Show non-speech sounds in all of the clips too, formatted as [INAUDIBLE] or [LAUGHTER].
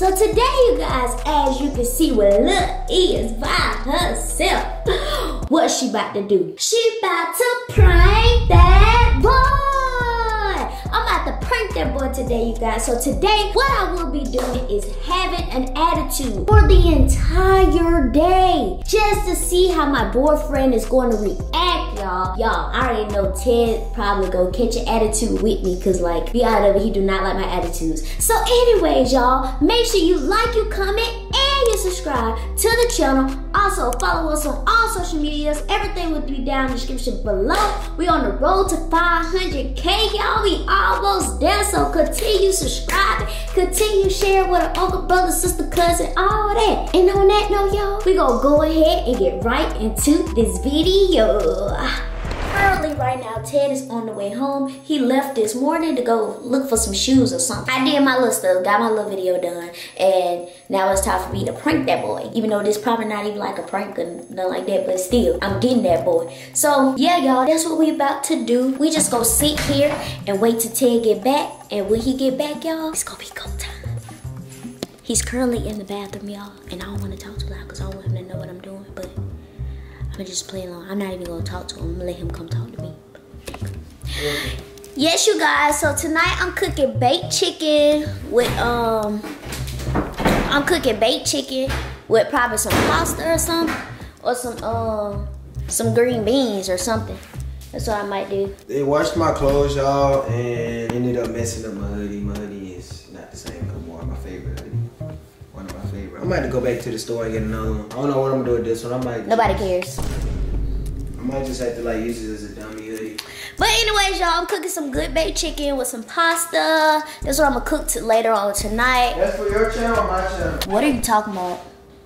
So today, you guys, as you can see, with Lil E is by herself. [GASPS] What she about to do? She about to prank that boy. I'm about to prank that boy today, you guys. So today, what I will be doing is having an attitude for the entire day. Just to see how my boyfriend is going to react, y'all. Y'all, I already know Ted probably go catch an attitude with me. Cause like, be it, he do not like my attitudes. So anyways, y'all, make sure you like, you comment, you subscribe to the channel. Also, follow us on all social medias. Everything will be down in the description below. We on the road to 500K, y'all. We almost there, so continue subscribing. Continue sharing with an uncle, brother, sister, cousin, all that. And on that note, y'all, we gonna go ahead and get right into this video. Right now, Ted is on the way home. He left this morning to go look for some shoes or something. I did my little stuff, got my little video done, and now it's time for me to prank that boy. Even though this probably not even like a prank or nothing like that, but still, I'm getting that boy. So, yeah, y'all, that's what we about to do. We just gonna sit here and wait till Ted get back, and when he get back, y'all, it's gonna be go time. He's currently in the bathroom, y'all, and I don't want to talk too loud because I don't want him to know what I'm doing, but gonna just play along. I'm not even gonna talk to him. I'm gonna let him come talk to me. Yes, you guys. So tonight I'm cooking baked chicken with um. I'm cooking baked chicken with probably some pasta or something, or some um some green beans or something. That's what I might do. They washed my clothes, y'all, and ended up messing up my hoodie. Might have to go back to the store and get another one. I don't know what I'm gonna do with this one. I might. Nobody cares. I might just have to like use it as a dummy hoodie. But anyways, y'all, I'm cooking some good baked chicken with some pasta. That's what I'm gonna cook to later on tonight. That's for your channel or my channel? What are you talking about?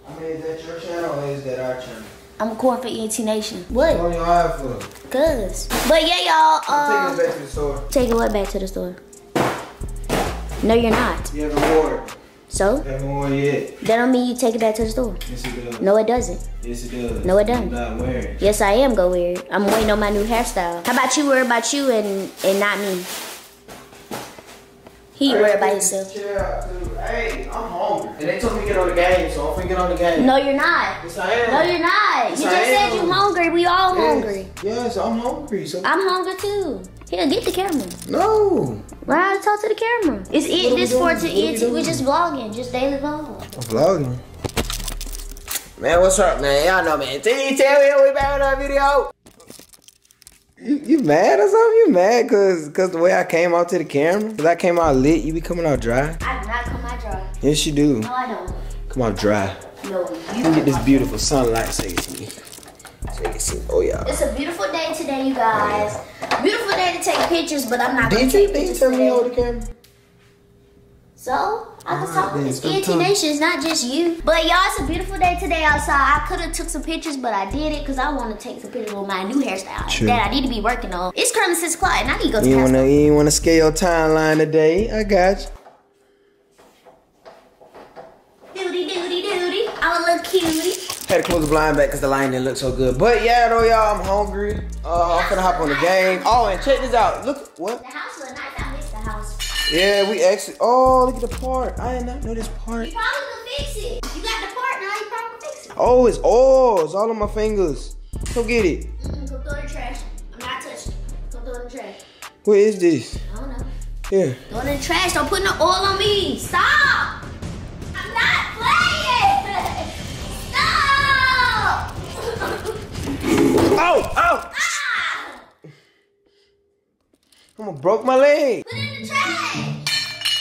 I mean, is that your channel or is that our channel? I'm recording for E&T Nation. What? What on your iPhone? Cuz. But yeah, y'all. I'm Um, taking this back to the store. taking what back to the store? No, you're not. You haven't worn it. So You haven't worn it yet. that don't mean you take it back to the store. Yes, it does. No, it doesn't. Yes, it does. No, it doesn't. You're not wearing. Yes, I am go weird. I'm waiting on my new hairstyle. How about you worry about you and and not me? He worry about himself. Chill dude. Hey, I'm hungry. And they told me to get on the game, so I'm finna get on the game. No, you're not. Yes, I am. No, you're not. Yes, You I just said am. you hungry. We all Yes. hungry. Yes, I'm hungry. So I'm hungry too. Here, get the camera. no. Right, talk to the camera. It's it. This for to What are we ENT. We just vlogging, just daily vlog. I'm vlogging. Man, what's up, man? Y'all know, man. T, tell me we back with our video. You, you mad or something? You mad cause cause the way I came out to the camera? Cause I came out lit, you be coming out dry? I do not come out dry. Yes, you do. No, I don't. Come out dry. No, you. me get this beautiful sunlight you can see. So you can see. Oh, yeah. It's a beautiful day today, you guys. Beautiful day to take pictures, but I'm not gonna Did you, take did you pictures tell me today. over the camera? So I can talk. stop ENT talking. Nation. It's not just you. But y'all, it's a beautiful day today outside. I could have took some pictures, but I did it because I want to take some pictures with my new hairstyle True. that I need to be working on. It's currently six o'clock, and I need to go to You wanna, you wanna scale your timeline today? I got you. Doody doody doody. I'm a little cutie. Had to close the blind back because the lighting didn't look so good. But yeah, though, y'all, I'm hungry. Uh, I'm gonna hop on the game. Oh, and check this out. Look, what? The house nice. I missed the house. Yeah, we actually. Oh, look at the part. I did not know this part. You probably could fix it. You got the part now. You probably fix it. Oh, it's oh, it's all on my fingers. Go get it. Mm, go throw it in the trash. I'm not touching it. Go throw it in the trash. What is this? I don't know. Here. Throw it in the trash. Don't put no oil on me. Stop. Oh, oh! ah. I'm gonna broke my leg. Put it in the trash.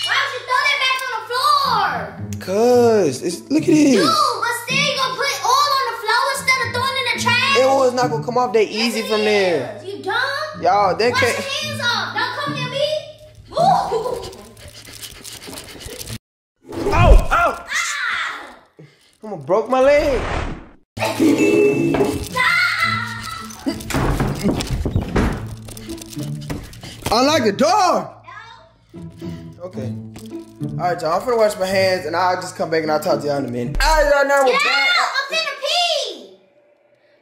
Why would you throw that back on the floor? Cause it's look at Dude, but still you gonna put oil on the floor instead of throwing in the trash? It was not gonna come off that Yes, easy it from there. is. You dumb? Y'all, that Wash your can't. hands off. Don't come near me. Ooh. Oh, oh! Ah. I'm gonna broke my leg. Unlock the door. No. Okay. Alright, y'all, I'm finna wash my hands and I'll just come back and I'll talk to y'all in a minute. Alright, y'all, now we're Get back. out! I'm finna pee!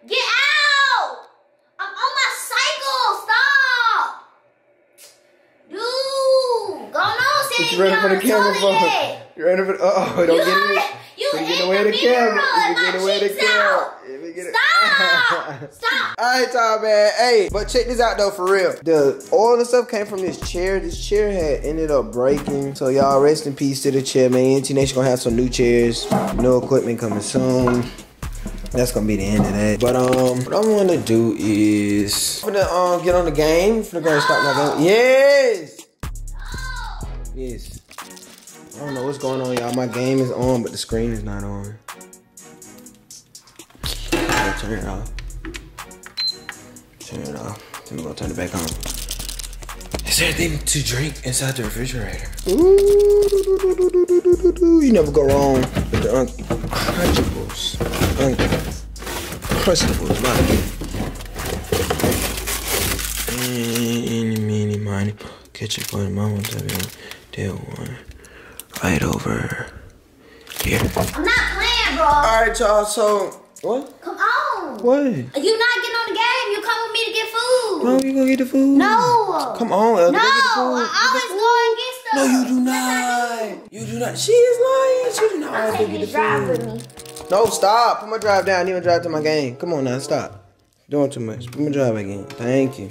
Get out! I'm on my cycle! Stop! Dude! Go on, What sit you ready for the camera for? Yet. You ready for the, oh, don't You get in are- you Let me get away the the camera. mirror, Let me get away the camera. out. Stop! Stop! Alright, y'all, man. Hey, but check this out though, for real. The oil and stuff came from this chair. This chair had ended up breaking. So y'all rest in peace to the chair, man. E&T Nation gonna have some new chairs, new equipment coming soon. That's gonna be the end of that. But um, what I'm gonna do is I'm gonna um get on the game. I'm gonna go and start my game. Yes, yes. I don't know what's going on, y'all. My game is on, but the screen is not on. I'll turn it off. Turn it off. Then we're gonna turn it back on. Is there anything to drink inside the refrigerator? Ooh, you never go wrong with the uncrunchables. Uncrustables, my Eeny, meeny, miny, ketchup for the mama, deal one. Right over here. I'm not playing, bro. Alright, y'all, so. What? Come on. What? You not getting on the game. You come with me to get food. No, you gonna get the food? No. Come on, Elder. No, get the food. I always go and get stuff. No, you do not. You do not. She is lying. She do not always go taking get you the drive food. with me. No, stop. Put my drive down. Even drive to my game. Come on now, stop. Doing too much. Put my drive again. Thank you.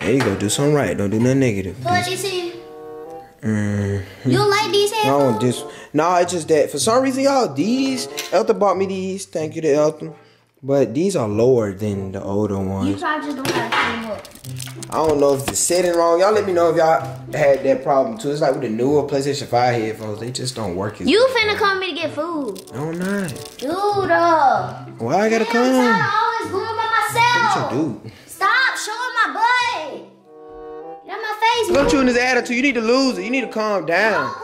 There you go. Do something right. Don't do nothing negative. What you see? Mm. You like these No, headphones? this. No, it's just that for some reason, y'all, these Elton bought me these. Thank you to Elton. But these are lower than the older You ones. probably don't have to clean them up. I don't know if the setting wrong. Y'all let me know if y'all had that problem too. It's like with the newer PlayStation 5 headphones, they just don't work as You finna come me to get food. No, I'm not. Dude, uh. Why I gotta I'm come? of always going by myself. What you do? Stop showing my butt. Out my face, Look you in this attitude. You need to lose it. You need to calm down. Because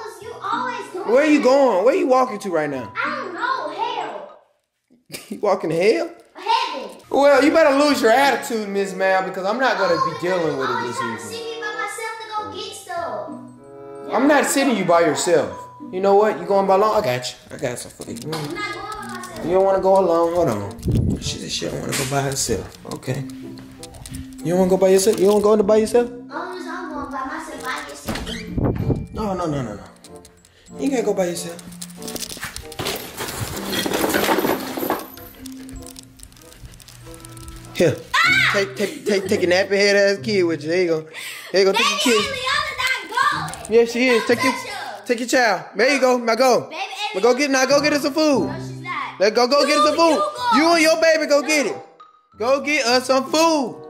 you always doing Where you going? Where are you walking to right now? I don't know. Hell. [LAUGHS] You walking to hell? Heaven. Well, you better lose your attitude, Miss Mal, because I'm not gonna be oh, dealing with it this to evening. see me by myself to go get stuff. I'm not sitting you by yourself. You know what? You going by alone? I got you. I got some for you. I'm not going by myself. You don't want to go alone? Hold on. She said she don't want to go by herself. Okay. You don't want to go by yourself? You don't want to go by yourself? I'm going by myself, I. No, no, no, no, no. You can't go by yourself. Here. Take, take, take, take a nappy head ass kid with you. There you go. There you go. Take your kid. Eliana not. Yes, she is. Take your, take your child. There you go. Now go. Baby Now go get, now go get us some food. No, she's not. Let's go, go get us some food. you. You and your baby go get it. Go get us some food.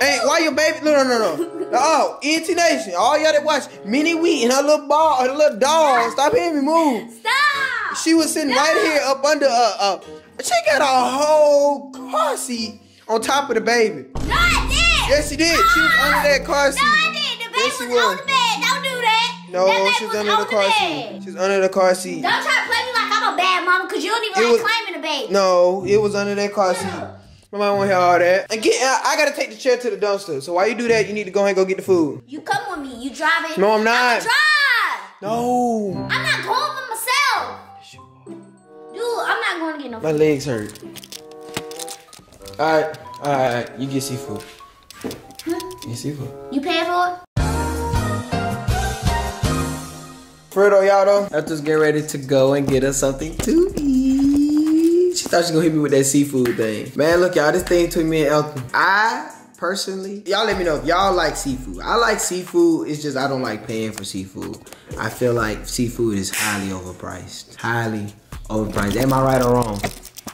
This your baby. Hey, why your baby? No, no, no, no. [LAUGHS] Oh, E&T Nation. All y'all that watch Mini Wheat and her little ball, her little dog. Stop hearing me move. Stop. She was sitting right here up under uh uh. She got a whole car seat on top of the baby. No, I did. Yes, she did. She was under that car seat. No, I did. The baby Yes, she was, on the bed. Don't do that. No, that she's was under on the car bed. seat. She's under the car seat. Don't try to play me like I'm a bad mama because you don't even It like was- claiming the baby. No, it was under that car seat. Nobody want to hear all that. And get, I, I gotta take the chair to the dumpster. So while you do that, you need to go ahead and go get the food. You come with me. You drive it. No, I'm not. I'm drive. No. I'm not going by myself. Dude, I'm not going to get no My food. legs hurt. Alright, alright, you get seafood. You get seafood. You paying for it? Fredo, y'all though. just getting ready to go and get us something to eat. Thought she gonna hit me with that seafood thing. Man, look, y'all, this thing between me and Elton. I personally, y'all let me know if y'all like seafood. I like seafood, it's just I don't like paying for seafood. I feel like seafood is highly overpriced. Highly overpriced. Am I right or wrong?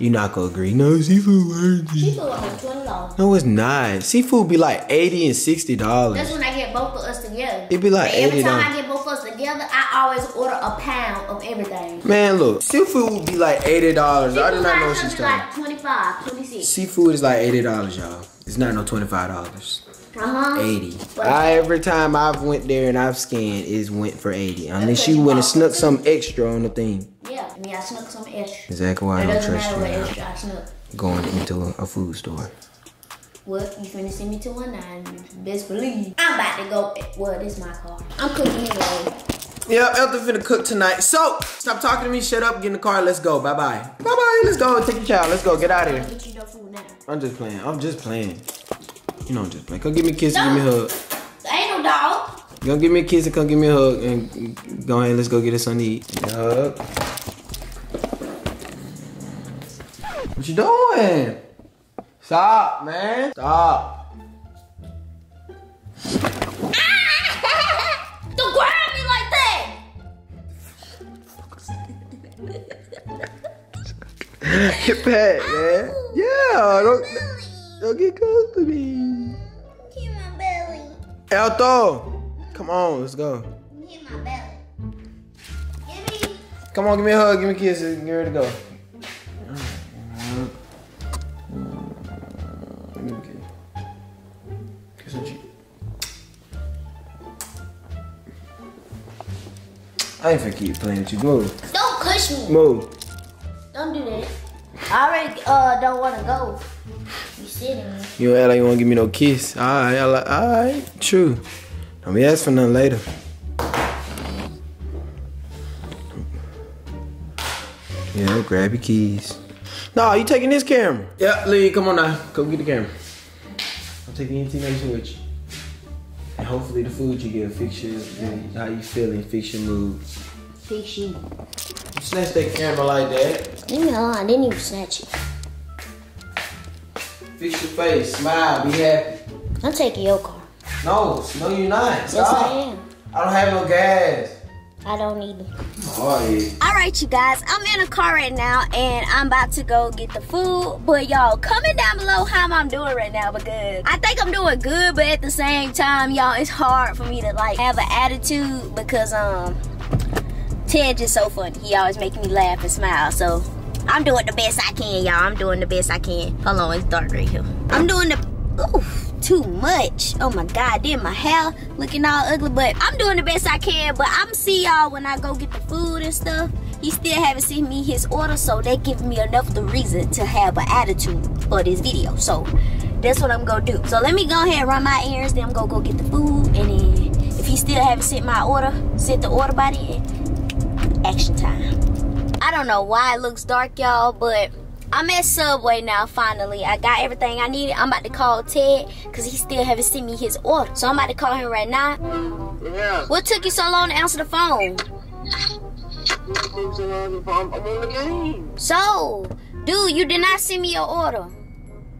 You not gonna agree. No, seafood worthy. You feel like twenty dollars. No, it's not. Seafood be like 80 and 60 dollars. That's when I get both of us together. It be like But every time $80. I get both of us together, I always order a pound of everything. Man, look, seafood would be like eighty dollars. I did not know she's talking. like 25, 26. Seafood is like eighty dollars, y'all. It's not no twenty five dollars. Uh-huh. Eighty. I, every time I've went there and I've scanned, it's went for eighty. Unless you went and snuck some extra on the thing. Yeah, I mean, I snuck some extra. Exactly why I don't doesn't trust matter you what extra I snuck. going into a, a food store. Well, you finna send me to one nine. Best believe. I'm about to go. Well, this is my car. I'm cooking anyway. Yeah, Elton finna cook tonight. So, stop talking to me, shut up, get in the car, let's go. Bye bye. Bye bye, let's go. Take your child, let's go, get out of here. Get you no food now. I'm just playing, I'm just playing. You know I'm just playing. Come give me a kiss and give me a hug. Ain't no dog. Go give me a kiss and come give me a hug and go ahead, let's go get us something to eat. Give a hug. What you doing? Stop, man. Stop. Ah! [LAUGHS] Don't grab me like that. Get back, man. Yeah, don't, don't get close to me. Hit my belly. Elto, come on, let's go. Hit my belly. Give me. Come on, give me a hug, give me a kiss, and get ready to go. Give me a kiss. Kiss on cheek. I ain't finna keep playing with you. Move. Don't push me. Move. Don't do that. I already uh don't want to go. You sitting me. You don't act like you wanna give me no kiss. Alright, I like, alright, true. Don't be asking for nothing later. Yeah, grab your keys. No, you taking this camera? Yep, Lee, come on now. Come get the camera. I'm taking anything nation with you. And hopefully the food you get fix your, how you feeling, fix your mood. Fix you. You snatch that camera like that. Leave me alone. I didn't even snatch it. Fix your face, smile, be happy. I'm taking your car. No, no you're not. Yes, Stop. I am. I don't have no gas. I don't need them. Oh, yeah. All right, you guys, I'm in a car right now and I'm about to go get the food. But y'all, comment down below how I'm doing right now because I think I'm doing good, but at the same time, y'all, it's hard for me to like have an attitude because um Ted just so funny. He always making me laugh and smile. So I'm doing the best I can, y'all. I'm doing the best I can. Hold on, it's dark right here. I'm doing the oof too much. Oh my god, then my hair looking all ugly, but I'm doing the best I can. But I'm see y'all when I go get the food and stuff. He still haven't sent me his order, so they giving me enough of the reason to have an attitude for this video. So that's what I'm gonna do. So let me go ahead and run my errands, then I'm gonna go get the food, and then if he still haven't sent my order, sent the order by then, action time. I don't know why it looks dark, y'all, but I'm at Subway now, finally. I got everything I needed. I'm about to call Ted because he still haven't sent me his order. So I'm about to call him right now. Yeah. What took you so long to answer the phone? I'm on the game. So, dude, you did not send me your order.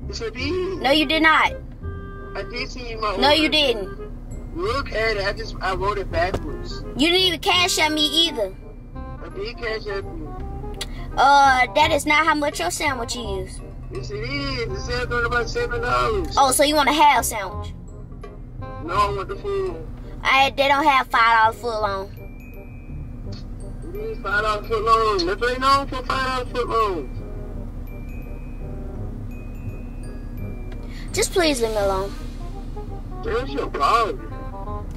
Yes, I did. No, you did not. I did send you my order. No, you didn't. Look at it. I just I wrote it backwards. You didn't even cash at me either. I did cash you. Uh, that is not how much your sandwich is. Yes, it is. It on about seven dollars. Oh, so you want a half sandwich? No, I want the food. I, they don't have five dollar foot long. It is five dollars foot long. That's right now for five dollars foot long. Just please leave me alone. What's your problem?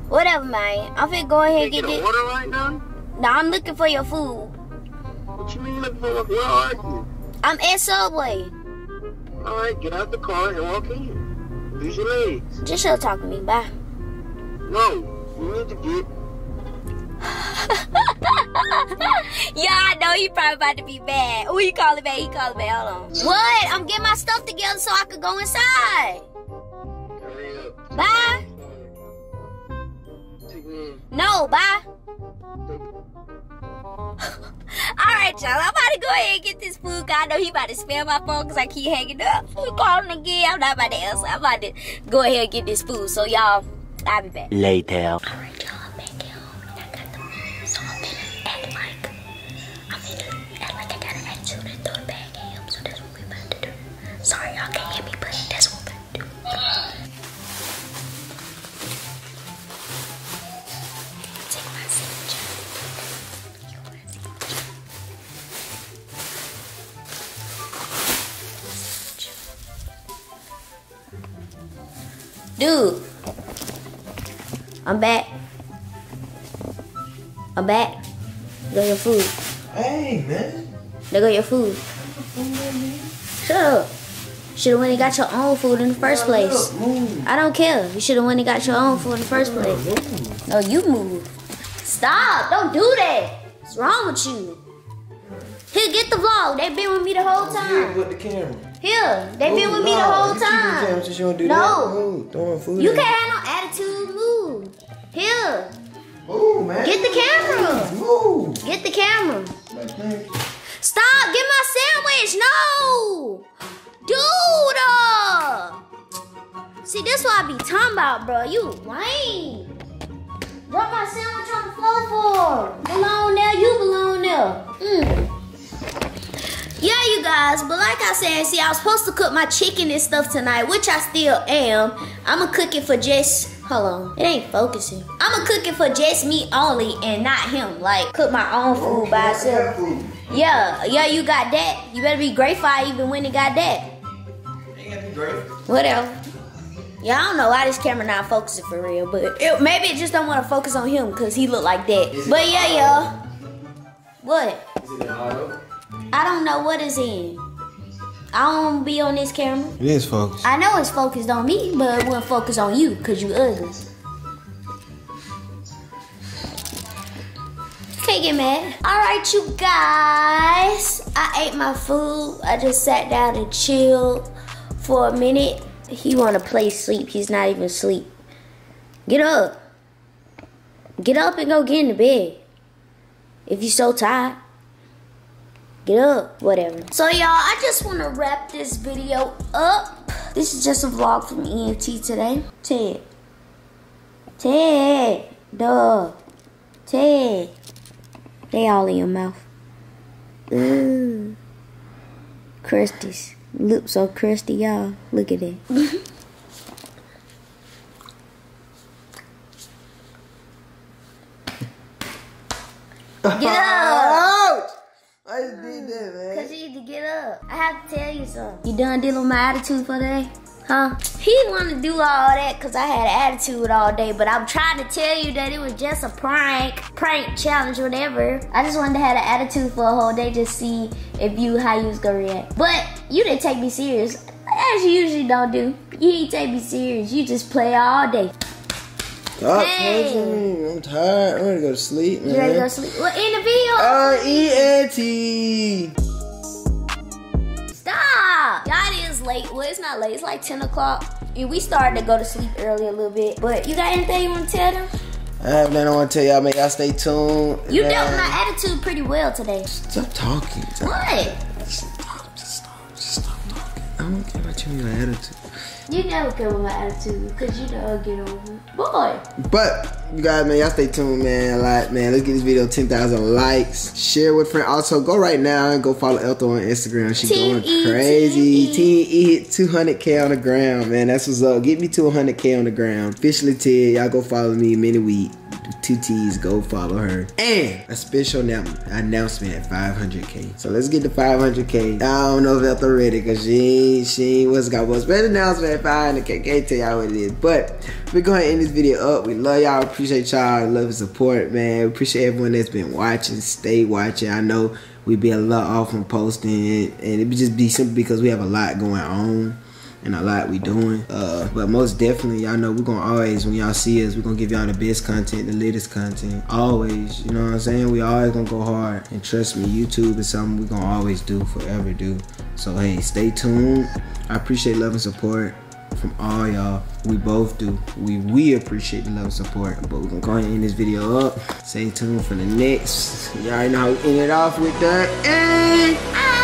Whatever, man. I'm finna go ahead and get get order right now? Now I'm looking for your food. What you mean? Where are you? I'm at Subway. All right, get out the car and walk in. Use your legs. Just shut talk to me. Bye. No, you need to get. [LAUGHS] yeah, I know he probably about to be bad. Who he calling back? He calling back. Hold on. What? I'm getting my stuff together so I could go inside. Hurry up. Bye. In. No, bye. Right, y'all. I'm about to go ahead and get this food. 'cause I know he about to spam my phone because I keep hanging up. He calling again. I'm not about to answer. I'm about to go ahead and get this food. So, y'all, I'll be back. Later. Dude, I'm back. I'm back. Go your food. Hey, man. There go your food. Shut up. Should have went and got your own food in the first place. I don't care. You should have went and got your own food in the first place. No, you move. Stop. Don't do that. What's wrong with you? Here, get the vlog. They been with me the whole time. with the camera. Here, they been with me the whole the camera time. since you don't do No. that. Move. Throwing food You can't have no attitude. Move. Here, Move, man. get the camera. Move. Get the camera. Stop. Get my sandwich. No. Dude. uh. See, this what I be talking about, bro. You lame. Drop my sandwich on the floor for. Belong there. You belong there. Mm. Yeah, you guys, but like I said, see, I was supposed to cook my chicken and stuff tonight, which I still am. I'ma cook it for just, hold on, it ain't focusing. I'ma cook it for just me only and not him. Like, cook my own food by itself. Yeah, yeah, you got that. You better be grateful I even went and got that. Ain't gotta be great. Whatever. Yeah, I don't know why this camera not focusing for real, but it, maybe it just don't want to focus on him because he look like that. But yeah, yeah. What? I don't know what is in. I don't be on this camera. It is focused. I know it's focused on me, but it won't focus on you because you ugly. Can't get mad. All right, you guys. I ate my food. I just sat down and chilled for a minute. He want to play sleep. He's not even asleep. Get up. Get up and go get in the bed. If you're so tired. Get up, whatever. So y'all, I just want to wrap this video up. This is just a vlog from ENT today. Ted. Ted. Duh. Ted. They all in your mouth. Ooh. Crusties. Lips so crusty, y'all. Look at it. [LAUGHS] Get up. I just did that, mm. man. Cause you need to get up. I have to tell you something. You done dealing with my attitude for today? Huh? He wanna do all that cause I had an attitude all day, but I'm trying to tell you that it was just a prank, prank challenge, whatever. I just wanted to have an attitude for a whole day, just see if you how you was gonna react. But you didn't take me serious, as you usually don't do. You didn't take me serious. You just play all day. Stop Hey. me. I'm tired. I'm ready to go to sleep, man. You ready to go sleep? Well, in the video. R E N T. Stop! Y'all it is late. Well, it's not late. It's like 10 o'clock. And we started to go to sleep early a little bit. But you got anything you want to tell them? I have nothing I want to tell y'all, man. Y'all stay tuned. You man. dealt with my attitude pretty well today. Stop talking. Stop. What? Stop. Just stop. Just stop talking. I don't care about you and your attitude. You never care with my attitude because you know I'll get over it. Boy. But you guys, man, y'all stay tuned, man. Like, man, let's get this video 10,000 likes. Share with friends. Also, go right now and go follow Elto on Instagram. She Team going crazy. Team E hit 200k on the ground, man. That's what's up. Get me to 100k on the ground. Officially Ted, y'all go follow me. Mini Wheat, two T's. Go follow her. And a special annou- announcement at 500k. So let's get to 500k. I don't know if Elto ready because she she what's got what's better announcement at 500k. Can't tell y'all what it is, but we're going to end this video up. We love y'all. Appreciate y'all love and support, man. Appreciate everyone that's been watching. Stay watching. I know we be a lot off from posting, and it just be simply because we have a lot going on and a lot we doing. Uh, but most definitely, y'all know we're gonna always, when y'all see us, we're gonna give y'all the best content, the latest content. Always, you know what I'm saying? We always gonna go hard. And trust me, YouTube is something we're gonna always do, forever do. So hey, stay tuned. I appreciate love and support from all y'all. We both do. We we appreciate the love and support. But we're gonna go ahead and end this video up. Stay tuned for the next. Y'all know how we end it off with that. And